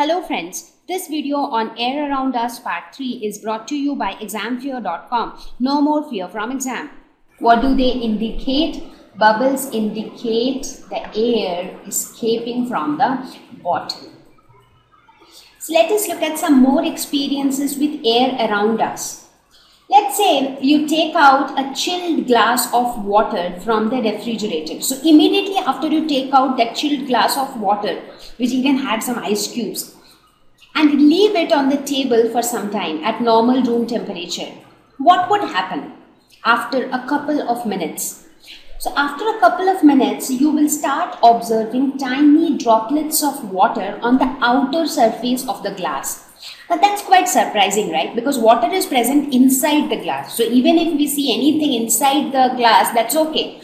Hello friends, this video on Air Around Us Part 3 is brought to you by examfear.com. No more fear from exam. What do they indicate? Bubbles indicate the air escaping from the bottle. So let us look at some more experiences with air around us. Let's say you take out a chilled glass of water from the refrigerator. So immediately after you take out that chilled glass of water, which can have some ice cubes, and leave it on the table for some time at normal room temperature, what would happen after a couple of minutes? So after a couple of minutes, you will start observing tiny droplets of water on the outer surface of the glass. Now that's quite surprising, right? Because water is present inside the glass. So even if we see anything inside the glass, that's okay.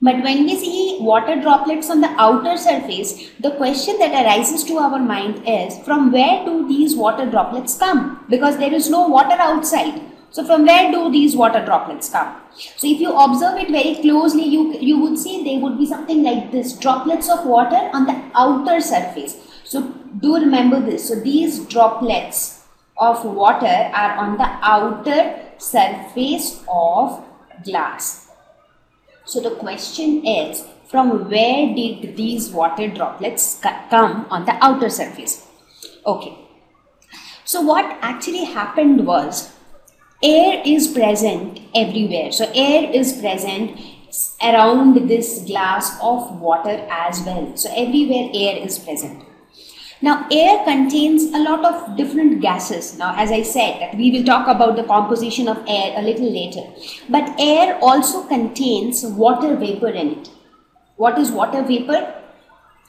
But when we see water droplets on the outer surface, the question that arises to our mind is from where do these water droplets come? Because there is no water outside. So from where do these water droplets come? So if you observe it very closely, you, you would see they would be something like this, droplets of water on the outer surface. So do remember this. So these droplets of water are on the outer surface of glass. So the question is from where did these water droplets come on the outer surface? Okay. So what actually happened was air is present everywhere. So air is present around this glass of water as well. So everywhere air is present. Now air contains a lot of different gases. Now as I said that we will talk about the composition of air a little later. But air also contains water vapor in it. What is water vapor?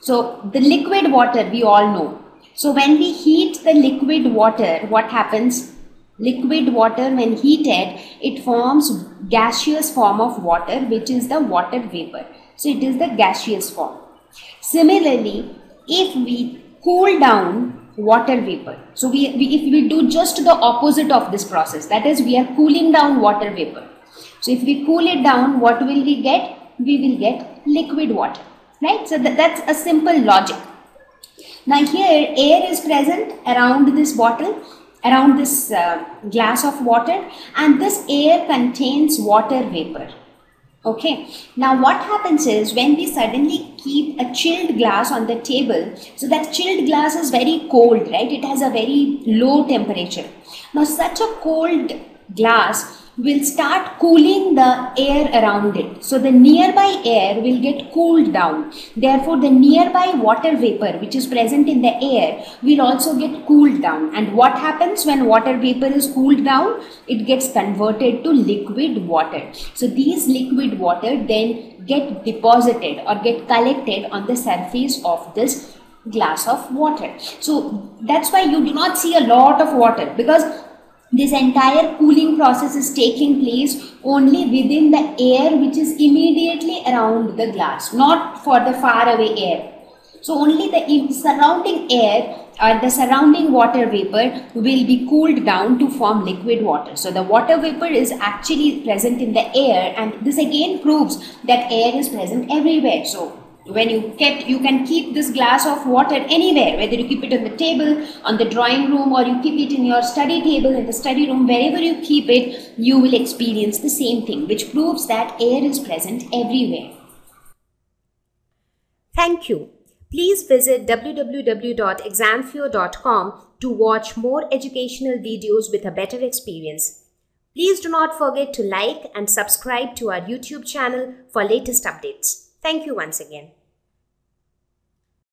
So the liquid water we all know. So when we heat the liquid water, what happens? Liquid water when heated, it forms gaseous form of water which is the water vapor. So it is the gaseous form. Similarly, if we cool down water vapor. So we, we, if we do just the opposite of this process, that is we are cooling down water vapor. So if we cool it down, what will we get? We will get liquid water, right? So that, that's a simple logic. Now here air is present around this bottle, around this uh, glass of water and this air contains water vapor. Okay, now what happens is when we suddenly keep a chilled glass on the table, so that chilled glass is very cold, right? It has a very low temperature. Now such a cold glass will start cooling the air around it. So the nearby air will get cooled down. Therefore, the nearby water vapor which is present in the air will also get cooled down. And what happens when water vapor is cooled down? It gets converted to liquid water. So these liquid water then get deposited or get collected on the surface of this glass of water. So that's why you do not see a lot of water because this entire cooling process is taking place only within the air which is immediately around the glass, not for the far away air. So only the surrounding air or the surrounding water vapor will be cooled down to form liquid water. So the water vapor is actually present in the air and this again proves that air is present everywhere. So when you kept you can keep this glass of water anywhere whether you keep it on the table on the drawing room or you keep it in your study table in the study room wherever you keep it you will experience the same thing which proves that air is present everywhere thank you please visit www.examfear.com to watch more educational videos with a better experience please do not forget to like and subscribe to our youtube channel for latest updates Thank you once again.